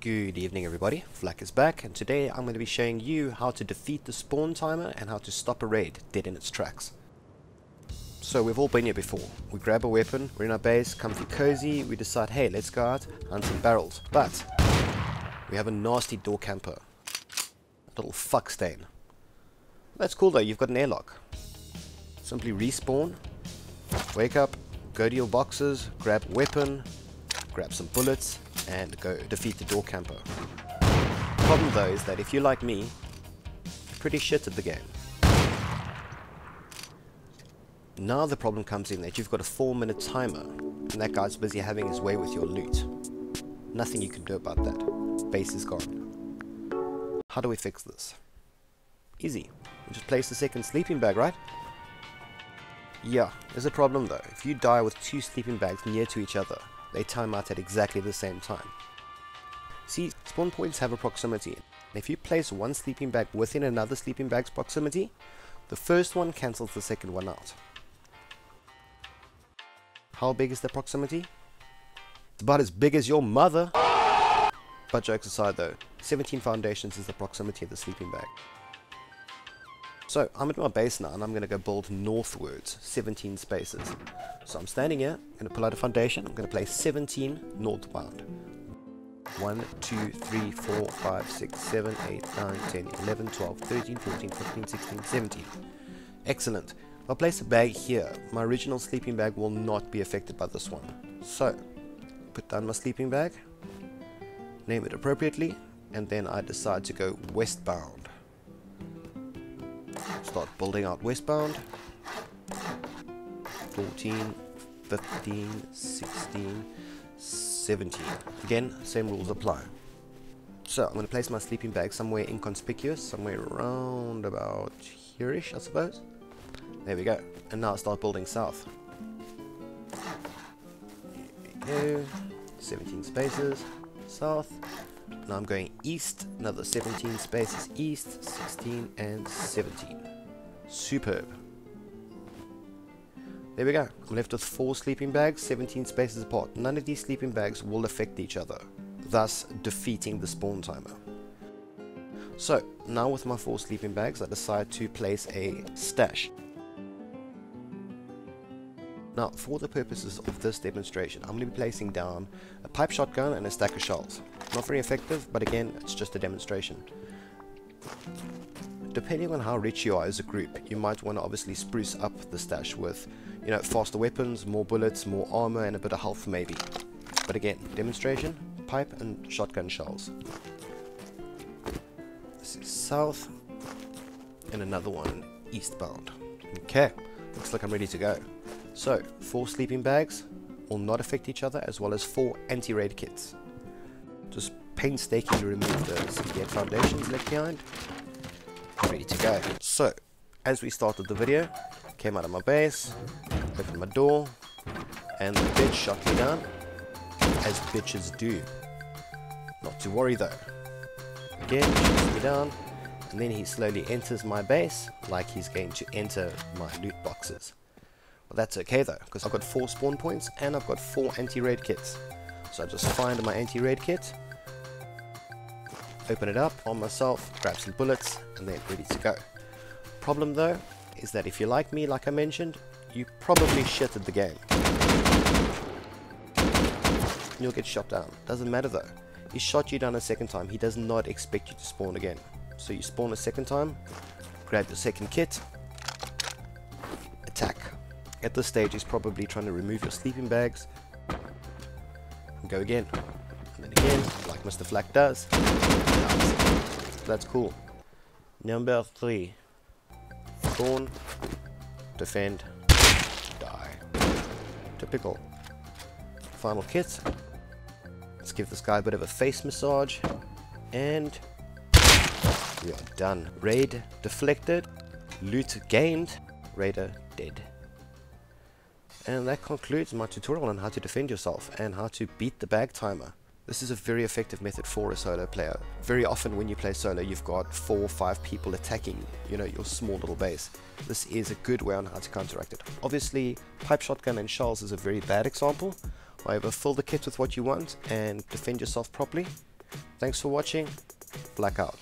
Good evening everybody, Flak is back and today I'm going to be showing you how to defeat the spawn timer and how to stop a raid dead in its tracks. So we've all been here before. We grab a weapon, we're in our base, comfy cozy, we decide hey let's go out, hunt some barrels. But we have a nasty door camper. A little fuck stain. That's cool though, you've got an airlock. Simply respawn, wake up, go to your boxes, grab weapon, grab some bullets, and go defeat the door camper. Problem though is that if you're like me, pretty shit at the game. Now the problem comes in that you've got a 4 minute timer and that guy's busy having his way with your loot. Nothing you can do about that. Base is gone. How do we fix this? Easy. Just place the second sleeping bag, right? Yeah, there's a problem though. If you die with two sleeping bags near to each other, they time out at exactly the same time. See, spawn points have a proximity. If you place one sleeping bag within another sleeping bag's proximity, the first one cancels the second one out. How big is the proximity? It's about as big as your mother! But jokes aside though, 17 foundations is the proximity of the sleeping bag. So I'm at my base now and I'm going to go build northwards, 17 spaces. So I'm standing here, I'm going to pull out a foundation, I'm going to place 17 northbound. 1, 2, 3, 4, 5, 6, 7, 8, 9, 10, 11, 12, 13, 14, 15, 16, 17. Excellent. I'll place a bag here, my original sleeping bag will not be affected by this one. So, put down my sleeping bag, name it appropriately, and then I decide to go westbound start building out westbound. 14 15 16 17 again same rules apply. So I'm going to place my sleeping bag somewhere inconspicuous somewhere around about here-ish I suppose. There we go. And now start building south. There we go 17 spaces south. Now I'm going east, another 17 spaces east, 16 and 17. Superb. There we go. I'm left with four sleeping bags, 17 spaces apart. None of these sleeping bags will affect each other, thus defeating the spawn timer. So, now with my four sleeping bags, I decide to place a stash. Now, for the purposes of this demonstration, I'm going to be placing down a pipe shotgun and a stack of shells. Not very effective, but again, it's just a demonstration. Depending on how rich you are as a group, you might want to obviously spruce up the stash with, you know, faster weapons, more bullets, more armor, and a bit of health maybe. But again, demonstration, pipe and shotgun shells. This is south, and another one eastbound. Okay, looks like I'm ready to go. So, four sleeping bags will not affect each other, as well as four anti-raid kits just painstakingly remove the 68 foundations left behind. Ready to go. So, as we started the video, came out of my base, opened my door, and the bitch shot me down, as bitches do. Not to worry though. Again, shoots me down, and then he slowly enters my base, like he's going to enter my loot boxes. But that's okay though, because I've got 4 spawn points, and I've got 4 anti-raid kits. So I just find my anti-raid kit, open it up on myself, grab some bullets, and then ready to go. Problem though, is that if you're like me, like I mentioned, you probably shitted the game. You'll get shot down. Doesn't matter though. He shot you down a second time, he does not expect you to spawn again. So you spawn a second time, grab your second kit, attack. At this stage he's probably trying to remove your sleeping bags, and go again. And then again, like Mr. Flak does. That's cool. Number three. Spawn, defend, die. Typical. Final kit. Let's give this guy a bit of a face massage. And we are done. Raid deflected. Loot gained. Raider dead. And that concludes my tutorial on how to defend yourself and how to beat the bag timer. This is a very effective method for a solo player. Very often when you play solo you've got four or five people attacking you know your small little base. This is a good way on how to counteract it. Obviously pipe shotgun and shells is a very bad example. However fill the kit with what you want and defend yourself properly Thanks for watching. Flak out.